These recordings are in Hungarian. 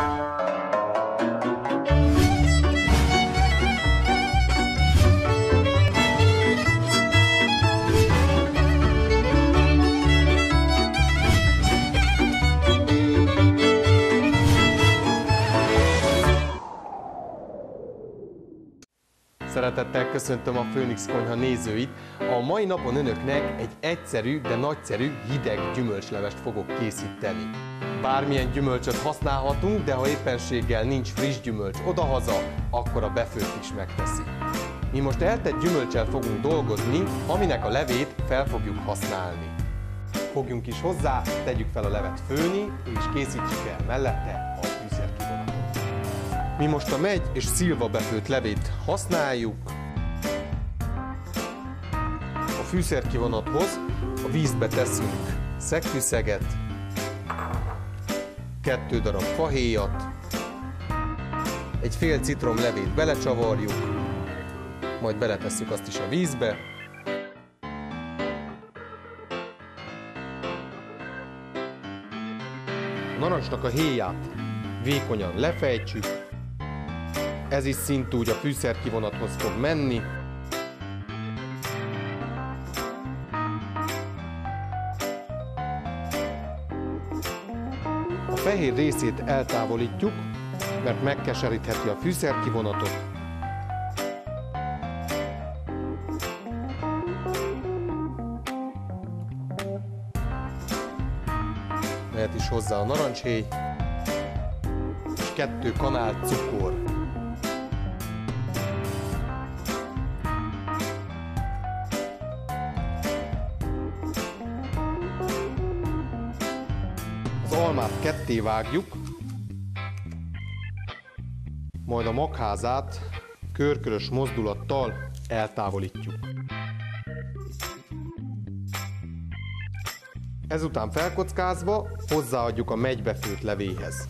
Bye. Szeretettel köszöntöm a Főnix konyha nézőit. A mai napon önöknek egy egyszerű, de nagyszerű hideg gyümölcslevest fogok készíteni. Bármilyen gyümölcsöt használhatunk, de ha éppenséggel nincs friss gyümölcs odahaza, akkor a befőtt is megteszi. Mi most eltett gyümölcsel fogunk dolgozni, aminek a levét fel fogjuk használni. Fogjunk is hozzá, tegyük fel a levet főni, és készítsük el mellette mi most a megy és szilva befőtt levét használjuk. A fűszerkivonathoz a vízbe teszünk szegfűszeget, kettő darab fahéjat, egy fél citrom levét belecsavarjuk, majd beletesszük azt is a vízbe, a narancsnak a héját vékonyan lefejtsük, ez is szintúgy a fűszerkivonathoz fog menni. A fehér részét eltávolítjuk, mert megkeserítheti a fűszerkivonatot, Lehet is hozzá a narancshéj, és kettő kanál cukor. Almát ketté vágjuk, majd a magházát körkörös mozdulattal eltávolítjuk. Ezután felkockázva hozzáadjuk a megybefőtt levéhez.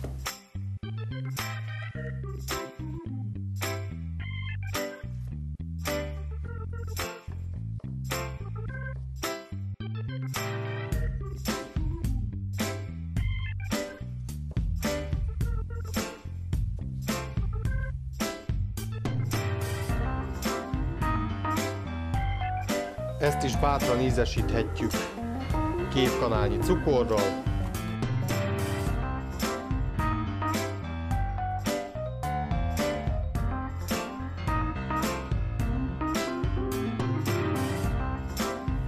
Ezt is bátran ízesíthetjük két kanálnyi cukorral.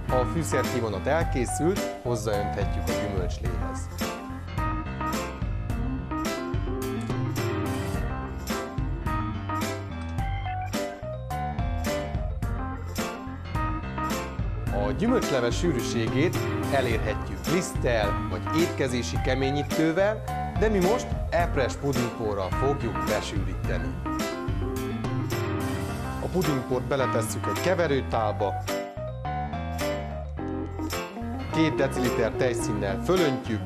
Ha a fűszerkivonat elkészült, hozzáönthetjük a gyümölcsléhez. Gyümölcsleves sűrűségét elérhetjük liszttel vagy étkezési keményítővel, de mi most epres pudingporral fogjuk besűríteni. A pudingport beletesszük egy keverőtálba, 2 deciliter tejszínnel fölöntjük,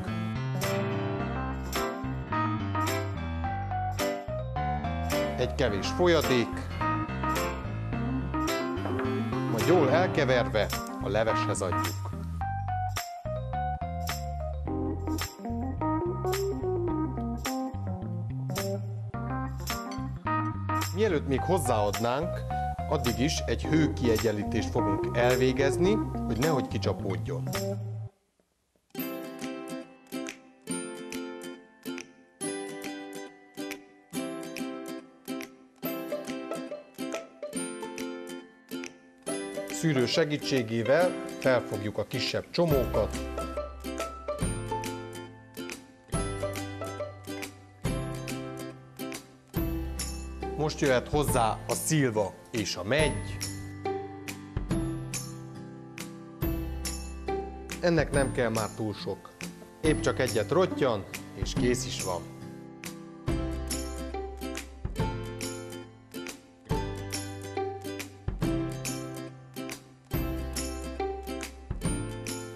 egy kevés folyadék, jól elkeverve a leveshez adjuk. Mielőtt még hozzáadnánk, addig is egy hőkiegyenlítést fogunk elvégezni, hogy nehogy kicsapódjon. Szűrő segítségével felfogjuk a kisebb csomókat, Most jöhet hozzá a szilva és a megy. Ennek nem kell már túl sok. Épp csak egyet rottyan, és kész is van.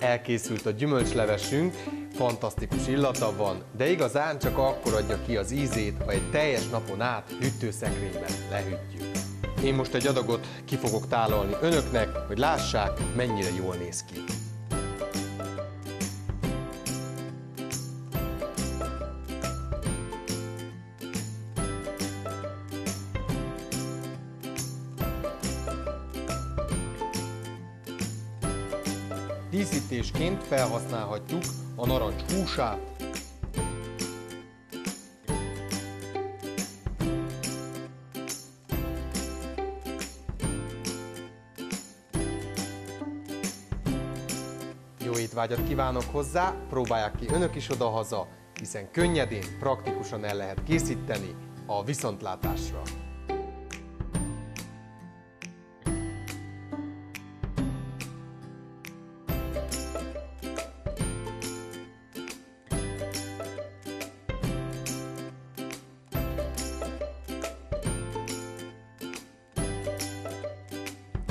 Elkészült a gyümölcslevesünk, fantasztikus illata van, de igazán csak akkor adja ki az ízét, ha egy teljes napon át hűtőszekrényben lehűtjük. Én most egy adagot ki fogok tálalni önöknek, hogy lássák, mennyire jól néz ki. Díszítésként felhasználhatjuk a narancs húsát, Jó étvágyat kívánok hozzá, próbálják ki önök is odahaza, hiszen könnyedén, praktikusan el lehet készíteni a viszontlátásra.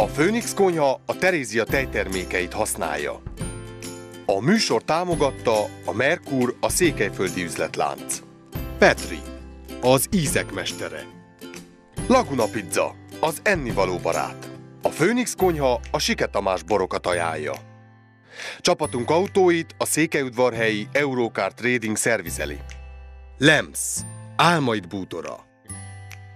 A Főnix konyha a Terézia tejtermékeit használja. A műsor támogatta a Merkur, a székelyföldi üzletlánc. Petri, az ízek mestere. Laguna Pizza, az ennivaló barát. A Főnix konyha a Sike Tamás borokat ajánlja. Csapatunk autóit a Székelyudvarhelyi Eurocar Trading szervizeli. Lems, álmaid bútora.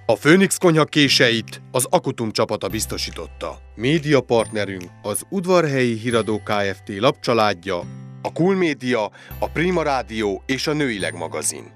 A Főnix konyha késeit az Akutum csapata biztosította. Média partnerünk az Udvarhelyi Híradó Kft. lapcsaládja, a Cool Média, a Prima Rádió és a Nőileg magazin.